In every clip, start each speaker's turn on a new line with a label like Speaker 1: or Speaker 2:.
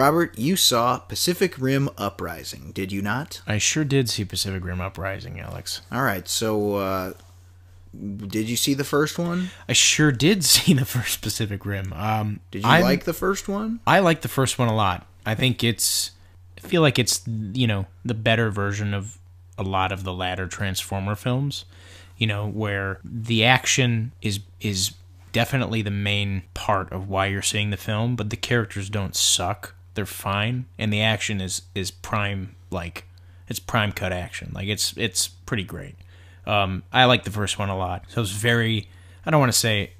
Speaker 1: Robert, you saw Pacific Rim Uprising, did you not?
Speaker 2: I sure did see Pacific Rim Uprising, Alex.
Speaker 1: All right, so uh, did you see the first one?
Speaker 2: I sure did see the first Pacific Rim. Um,
Speaker 1: Did you
Speaker 2: I'm-
Speaker 1: like the first one?
Speaker 2: I like the first one a lot. I think it's. I feel like it's you know the better version of a lot of the latter Transformer films. You know where the action is is definitely the main part of why you're seeing the film, but the characters don't suck. They're fine, and the action is is prime like it's prime cut action. Like it's it's pretty great. Um, I like the first one a lot. So I was very I don't want to say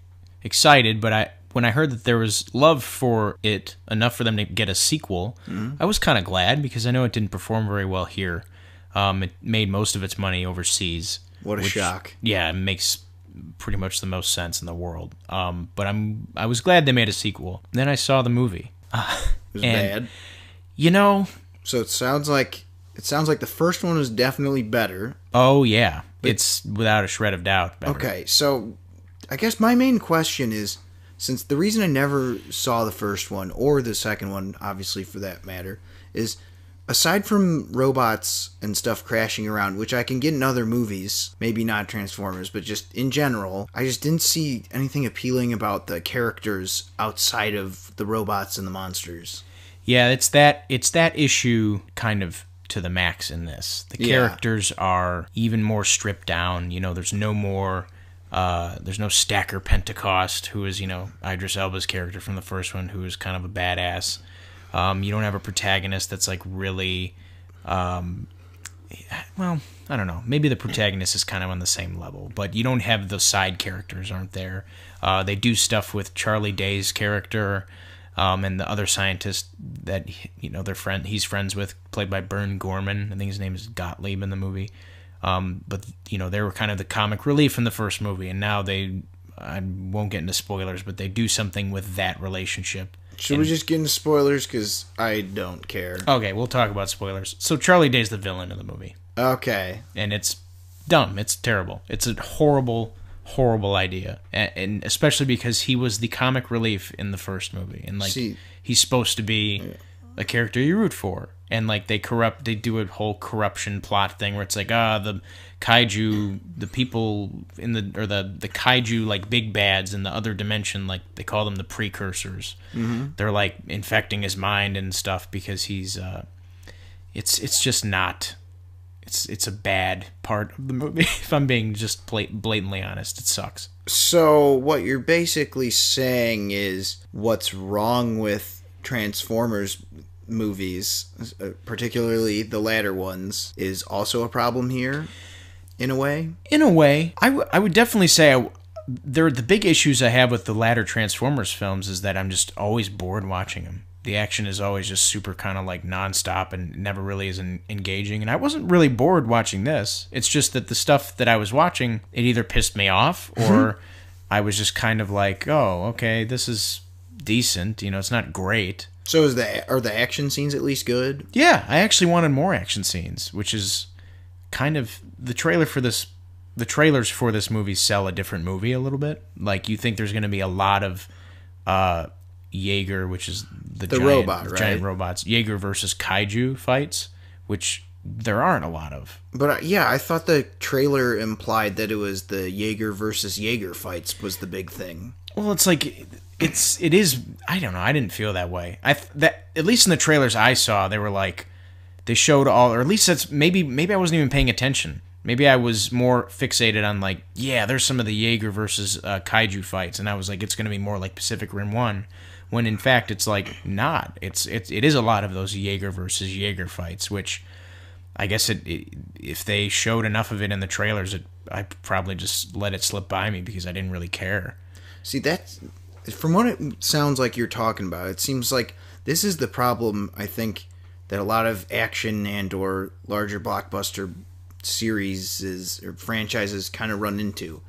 Speaker 2: excited, but I when I heard that there was love for it enough for them to get a sequel, I was kind of glad because I know it didn't perform very well here. Um, it made most of its money overseas.
Speaker 1: What a
Speaker 2: which-
Speaker 1: shock.
Speaker 2: Yeah, it makes pretty much the most sense in the world. Um, but I'm I was glad they made a sequel. Then I saw the movie.
Speaker 1: It was
Speaker 2: And-
Speaker 1: bad.
Speaker 2: You know,
Speaker 1: So it sounds like it sounds like the first one was definitely better.
Speaker 2: oh yeah, it's without a shred of doubt. Better.
Speaker 1: Okay, so I guess my main question is since the reason I never saw the first one or the second one, obviously for that matter, is aside from robots and stuff crashing around, which I can get in other movies, maybe not Transformers, but just in general, I just didn't see anything appealing about the characters outside of the robots and the monsters.
Speaker 2: Yeah, it's that it's that issue kind of to the max in this. The
Speaker 1: Yeah.
Speaker 2: characters are even more stripped down. You know, there's no more uh, there's no Stacker Pentecost, who is, you know, Idris Elba's character from the first one, who is kind of a badass. Um, you don't have a protagonist that's like really um, well, I don't know. Maybe the protagonist is kind of on the same level, but you don't have the side characters aren't there. Uh, they do stuff with Charlie Day's character um, and the other scientist that you know their friend he's friends with, played by Burn Gorman. I think his name is Gottlieb in the movie. Um, but you know they were kind of the comic relief in the first movie, and now they I won't get into spoilers, but they do something with that relationship.
Speaker 1: Should we just get into spoilers? Because I don't care.
Speaker 2: Okay, we'll talk about spoilers. So Charlie Day's the villain of the movie.
Speaker 1: Okay.
Speaker 2: and it's dumb. It's terrible. It's a horrible, horrible idea, and, and especially because he was the comic relief in the first movie, and like
Speaker 1: See-
Speaker 2: he's supposed to be a character you root for, and like they corrupt, they do a whole corruption plot thing where it's like ah the kaiju, the people in the or the the kaiju like big bads in the other dimension, like they call them the precursors. Mm-hmm. They're like infecting his mind and stuff because he's. uh it's it's just not it's it's a bad part of the movie. If I'm being just blatantly honest, it sucks.
Speaker 1: So what you're basically saying is what's wrong with Transformers movies, uh, particularly the latter ones, is also a problem here, in a way.
Speaker 2: In a way, I, w- I would definitely say I, there the big issues I have with the latter Transformers films is that I'm just always bored watching them. The action is always just super kind of like nonstop and never really is en- engaging. And I wasn't really bored watching this. It's just that the stuff that I was watching, it either pissed me off or I was just kind of like, oh, okay, this is decent. You know, it's not great.
Speaker 1: So is the are the action scenes at least good?
Speaker 2: Yeah, I actually wanted more action scenes, which is kind of the trailer for this. The trailers for this movie sell a different movie a little bit. Like you think there's going to be a lot of uh, Jaeger, which is the,
Speaker 1: The
Speaker 2: giant,
Speaker 1: robot, right?
Speaker 2: giant robots, Jaeger versus kaiju fights, which there aren't a lot of.
Speaker 1: But uh, yeah, I thought the trailer implied that it was the Jaeger versus Jaeger fights was the big thing.
Speaker 2: Well, it's like it's it is. I don't know. I didn't feel that way. I th- that at least in the trailers I saw, they were like they showed all, or at least that's maybe maybe I wasn't even paying attention. Maybe I was more fixated on like, yeah, there's some of the Jaeger versus uh, kaiju fights, and I was like, it's going to be more like Pacific Rim One, when in fact it's like not. It's it's it is a lot of those Jaeger versus Jaeger fights, which I guess it, it if they showed enough of it in the trailers, it I probably just let it slip by me because I didn't really care.
Speaker 1: See, that's from what it sounds like you're talking about. It seems like this is the problem. I think that a lot of action and or larger blockbuster series is or franchises kind of run into.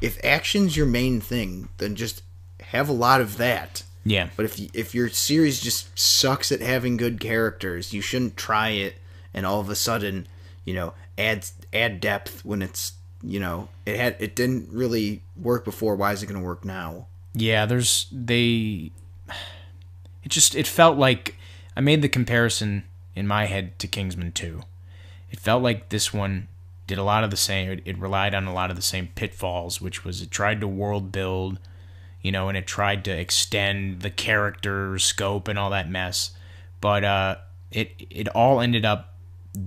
Speaker 1: If action's your main thing, then just have a lot of that.
Speaker 2: Yeah.
Speaker 1: But if if your series just sucks at having good characters, you shouldn't try it and all of a sudden, you know, add add depth when it's you know it had it didn't really work before. Why is it going to work now?
Speaker 2: Yeah, there's they. It just it felt like I made the comparison in my head to Kingsman 2. It felt like this one did a lot of the same. It, it relied on a lot of the same pitfalls, which was it tried to world build, you know, and it tried to extend the character scope and all that mess. But uh, it it all ended up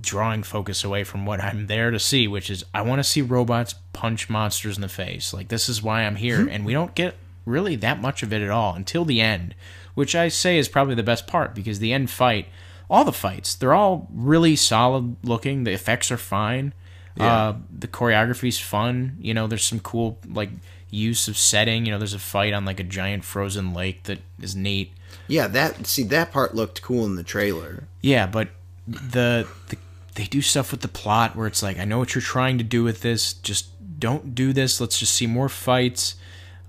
Speaker 2: drawing focus away from what I'm there to see, which is I want to see robots punch monsters in the face. Like this is why I'm here, and we don't get really that much of it at all until the end, which I say is probably the best part because the end fight, all the fights, they're all really solid looking. The effects are fine. Uh, the choreography's fun. You know, there's some cool like use of setting. You know, there's a fight on like a giant frozen lake that is neat.
Speaker 1: Yeah, that see that part looked cool in the trailer.
Speaker 2: Yeah, but the, the they do stuff with the plot where it's like, I know what you're trying to do with this. Just don't do this. Let's just see more fights.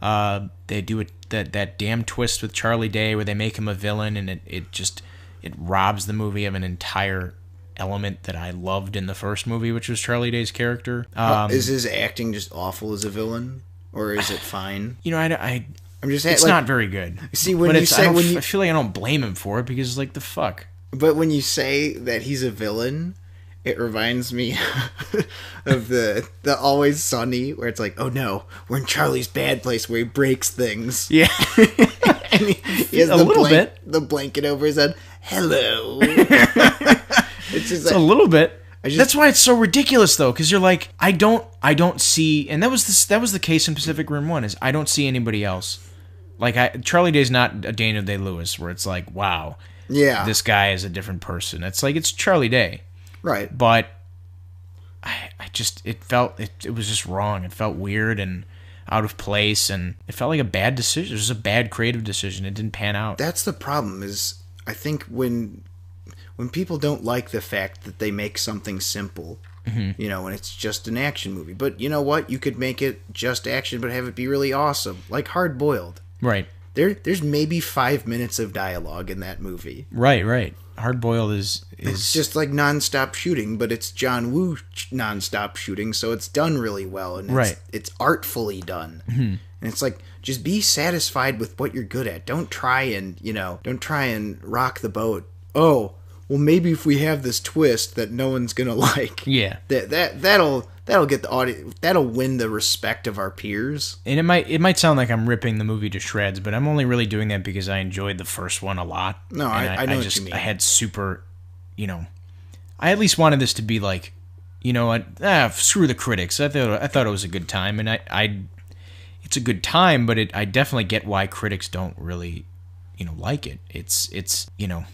Speaker 2: Uh, they do it that that damn twist with Charlie Day where they make him a villain, and it, it just it robs the movie of an entire element that I loved in the first movie, which was Charlie Day's character. Um,
Speaker 1: is his acting just awful as a villain, or is it fine?
Speaker 2: you know, I, I
Speaker 1: I'm just
Speaker 2: it's
Speaker 1: like,
Speaker 2: not very good.
Speaker 1: See, when
Speaker 2: but
Speaker 1: you say-
Speaker 2: I,
Speaker 1: when you-
Speaker 2: I feel like I don't blame him for it because it's like the fuck.
Speaker 1: But when you say that he's a villain, it reminds me of the the Always Sunny, where it's like, oh no, we're in Charlie's bad place where he breaks things.
Speaker 2: Yeah.
Speaker 1: And he, he has
Speaker 2: A
Speaker 1: the
Speaker 2: little
Speaker 1: blank-
Speaker 2: bit.
Speaker 1: the blanket over his head. Hello. it's just
Speaker 2: a
Speaker 1: like,
Speaker 2: little bit.
Speaker 1: Just-
Speaker 2: That's why it's so ridiculous, though, because you're like, I don't, I don't see, and that was this, that was the case in Pacific Rim One, is I don't see anybody else. Like, I Charlie Day's not a Daniel Day Lewis, where it's like, wow,
Speaker 1: yeah,
Speaker 2: this guy is a different person. It's like it's Charlie Day,
Speaker 1: right.
Speaker 2: but I, I just, it felt, it, it was just wrong. It felt weird and out of place, and it felt like a bad decision. It was a bad creative decision. It didn't pan out.
Speaker 1: That's the problem. Is I think when when people don't like the fact that they make something simple,
Speaker 2: Mm-hmm.
Speaker 1: you know, and it's just an action movie. But you know what? You could make it just action, but have it be really awesome, like Hard Boiled.
Speaker 2: right,
Speaker 1: There, there's maybe five minutes of dialogue in that movie.
Speaker 2: right, right. Hard boiled is
Speaker 1: It's
Speaker 2: is
Speaker 1: just like nonstop shooting, but it's John Woo nonstop shooting, so it's done really well and it's,
Speaker 2: Right. Mm-hmm.
Speaker 1: it's artfully done. And it's like just be satisfied with what you're good at. Don't try and you know, don't try and rock the boat. Oh, well, maybe if we have this twist that no one's gonna like,
Speaker 2: yeah.
Speaker 1: that that that'll that'll get the audience, that'll win the respect of our peers.
Speaker 2: and it might it might sound like I'm ripping the movie to shreds, but I'm only really doing that because I enjoyed the first one a lot.
Speaker 1: No,
Speaker 2: And
Speaker 1: I- I know what
Speaker 2: just
Speaker 1: you mean.
Speaker 2: I had super, you know, I at least wanted this to be like, you know what? Ah, screw the critics. I thought I thought it was a good time, and I I, it's a good time, but it I definitely get why critics don't really, you know, like it. It's it's you know,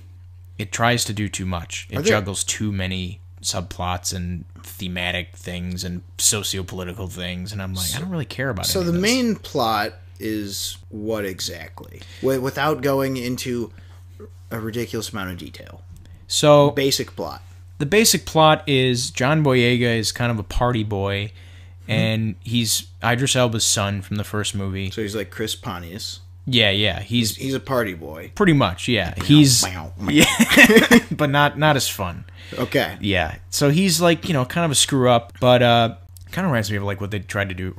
Speaker 2: it tries to do too much. It
Speaker 1: there-
Speaker 2: juggles too many subplots and thematic things and socio-political things and I'm like I don't really care about
Speaker 1: it
Speaker 2: So
Speaker 1: the main plot is what exactly? Without going into a ridiculous amount of detail.
Speaker 2: So
Speaker 1: Basic plot.
Speaker 2: the basic plot is John Boyega is kind of a party boy, hmm. and he's Idris Elba's son from the first movie.
Speaker 1: So he's like Chris Pontius.
Speaker 2: Yeah, yeah, he's
Speaker 1: He's a party boy.
Speaker 2: pretty much yeah. He's yeah, but not not as fun.
Speaker 1: Okay.
Speaker 2: Yeah, so he's like you know kind of a screw up, but uh, kind of reminds me of like what they tried to do,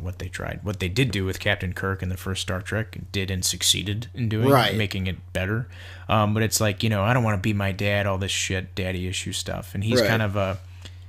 Speaker 2: what they tried, what they did do with Captain Kirk in the first Star Trek, did and succeeded in doing,
Speaker 1: Right.
Speaker 2: making it better. Um, but it's like you know I don't want to be my dad, all this shit, daddy issue stuff, and he's
Speaker 1: Right.
Speaker 2: kind of a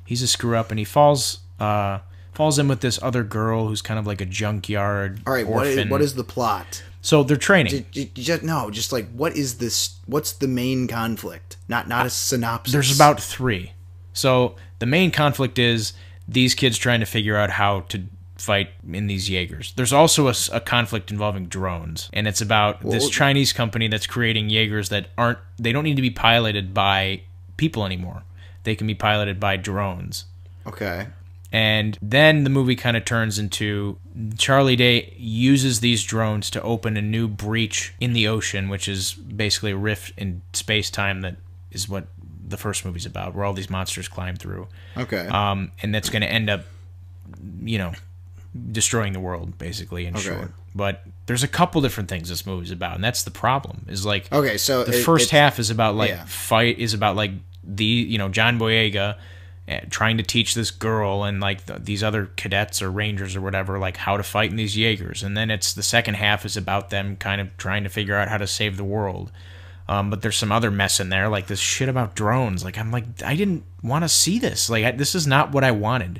Speaker 2: he's a screw up, and he falls uh falls in with this other girl who's kind of like a junkyard
Speaker 1: all right what is, what is the plot?
Speaker 2: So they're training.
Speaker 1: J- j- Just, no, just like what is this? What's the main conflict? Not not a synopsis.
Speaker 2: There's about three. So the main conflict is these kids trying to figure out how to fight in these Jaegers. There's also a conflict involving drones, and it's about this Chinese company that's creating Jaegers that aren't. They don't need to be piloted by people anymore. They can be piloted by drones.
Speaker 1: okay.
Speaker 2: And then the movie kind of turns into Charlie Day uses these drones to open a new breach in the ocean, which is basically a rift in space time that is what the first movie's about, where all these monsters climb through.
Speaker 1: Okay.
Speaker 2: Um, and that's going to end up, you know, destroying the world, basically, in short. But there's a couple different things this movie's about, and that's the problem. Is like
Speaker 1: okay. So
Speaker 2: the
Speaker 1: it-
Speaker 2: first half is about like
Speaker 1: yeah.
Speaker 2: fight is about like the you know John Boyega trying to teach this girl and like th these other cadets or rangers or whatever like how to fight in these Jaegers and then it's the second half is about them kind of trying to figure out how to save the world Um, but there's some other mess in there, like this shit about drones. Like I'm like, I didn't want to see this. Like I, this is not what I wanted.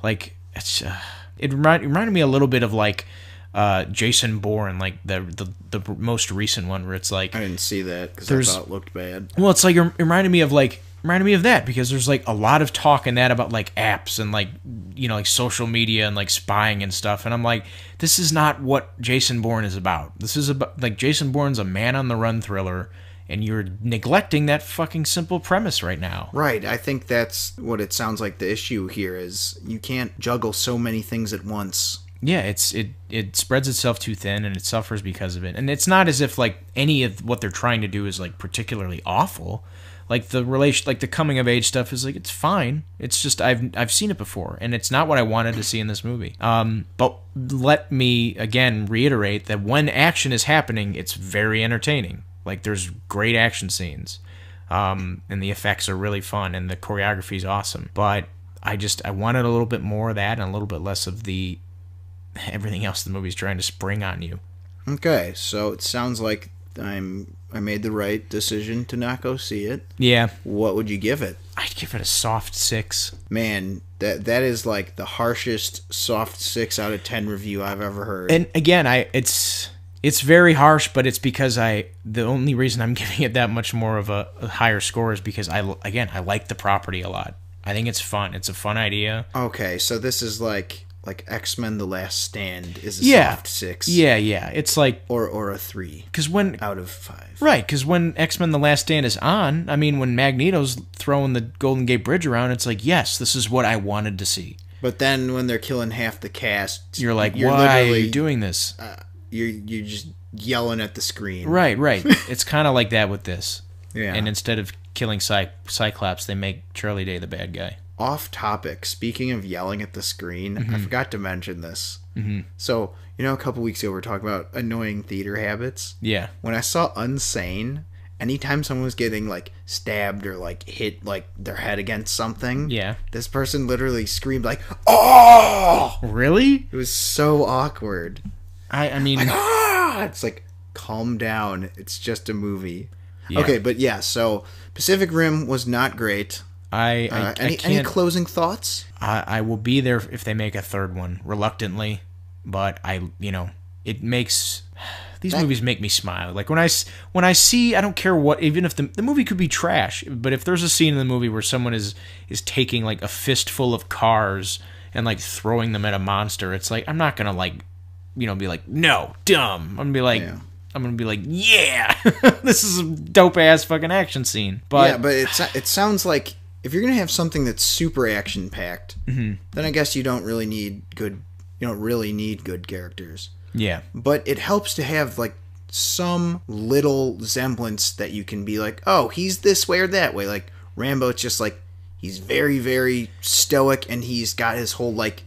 Speaker 2: Like it's, uh, it, remind, it reminded me a little bit of like uh, Jason Bourne, like the, the the most recent one, where it's like
Speaker 1: I didn't see that because I thought it looked bad.
Speaker 2: well, it's like it reminded me of like reminded me of that because there's like a lot of talk in that about like apps and like you know like social media and like spying and stuff and I'm like this is not what Jason Bourne is about. This is about like Jason Bourne's a man on the run thriller and you're neglecting that fucking simple premise right now.
Speaker 1: Right. I think that's what it sounds like. The issue here is you can't juggle so many things at once.
Speaker 2: Yeah, it's it it spreads itself too thin and it suffers because of it. And it's not as if like any of what they're trying to do is like particularly awful. Like the relation like the coming of age stuff is like it's fine. It's just I've I've seen it before and it's not what I wanted to see in this movie. Um but let me again reiterate that when action is happening, it's very entertaining. Like there's great action scenes. Um and the effects are really fun and the choreography is awesome. But I just I wanted a little bit more of that and a little bit less of the everything else the movie's trying to spring on you.
Speaker 1: Okay, so it sounds like I'm I made the right decision to not go see it.
Speaker 2: Yeah,
Speaker 1: What would you give it?
Speaker 2: I'd give it a soft six.
Speaker 1: Man, that that is like the harshest soft six out of ten review I've ever heard.
Speaker 2: And again, I it's it's very harsh, but it's because I the only reason I'm giving it that much more of a, a higher score is because I again I like the property a lot. I think it's fun. It's a fun idea.
Speaker 1: okay, so this is like like X Men: The Last Stand is a
Speaker 2: Yeah.
Speaker 1: soft six,
Speaker 2: Yeah, yeah. It's like
Speaker 1: or or a three
Speaker 2: because when
Speaker 1: out of five.
Speaker 2: Right, because when X Men: The Last Stand is on, I mean, when Magneto's throwing the Golden Gate Bridge around, it's like, yes, this is what I wanted to see.
Speaker 1: But then when they're killing half the cast,
Speaker 2: You're like,
Speaker 1: you're
Speaker 2: why are you doing this?
Speaker 1: Uh, you're you're just yelling at the screen.
Speaker 2: Right, right. it's kind of like that with this.
Speaker 1: Yeah.
Speaker 2: And instead of killing Cy- Cyclops, they make Charlie Day the bad guy.
Speaker 1: Off topic. Speaking of yelling at the screen, I
Speaker 2: Mm-hmm.
Speaker 1: forgot to mention this. Mm-hmm. So you know, a couple weeks ago we were talking about annoying theater habits.
Speaker 2: Yeah.
Speaker 1: When I saw Unsane, anytime someone was getting like stabbed or like hit like their head against something,
Speaker 2: Yeah.
Speaker 1: this person literally screamed like "Oh!"
Speaker 2: Really?
Speaker 1: It was so awkward.
Speaker 2: I, I mean,
Speaker 1: ah! It's like, calm down. It's just a movie.
Speaker 2: Yeah.
Speaker 1: Okay, but yeah, so Pacific Rim was not great.
Speaker 2: I, I,
Speaker 1: Uh,
Speaker 2: I
Speaker 1: any, any closing thoughts?
Speaker 2: I, I will be there if they make a third one, reluctantly, but I, you know, it makes these movies make me smile. Like when I when I see, I don't care what, even if the the movie could be trash, but if there's a scene in the movie where someone is is taking like a fistful of cars and like throwing them at a monster, it's like I'm not gonna like, you know, be like no, dumb. I'm gonna be like.
Speaker 1: Yeah.
Speaker 2: I'm gonna be like, yeah, this is a dope ass fucking action scene. But
Speaker 1: yeah, but it's it sounds like if you're gonna have something that's super action packed,
Speaker 2: Mm-hmm.
Speaker 1: then I guess you don't really need good. You don't really need good characters.
Speaker 2: yeah,
Speaker 1: But it helps to have like some little semblance that you can be like, oh, he's this way or that way. Like Rambo, it's just like he's very very stoic and he's got his whole like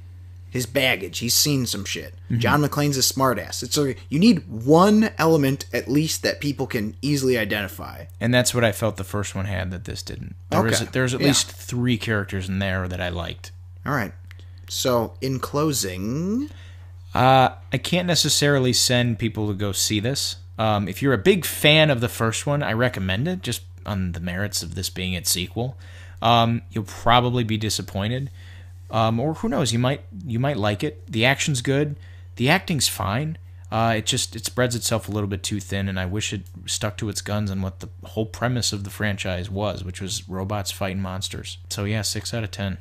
Speaker 1: his baggage. He's seen some shit.
Speaker 2: Mm-hmm.
Speaker 1: John McClane's a smartass. It's a, you need one element at least that people can easily identify.
Speaker 2: And that's what I felt the first one had that this didn't. There was
Speaker 1: Okay.
Speaker 2: there's at
Speaker 1: Yeah.
Speaker 2: least three characters in there that I liked.
Speaker 1: All right. So in closing,
Speaker 2: Uh, I can't necessarily send people to go see this. Um, if you're a big fan of the first one, I recommend it just on the merits of this being its sequel. Um, you'll probably be disappointed, um, or who knows? You might you might like it. The action's good, the acting's fine. Uh, it just it spreads itself a little bit too thin, and I wish it stuck to its guns on what the whole premise of the franchise was, which was robots fighting monsters. So yeah, six out of ten.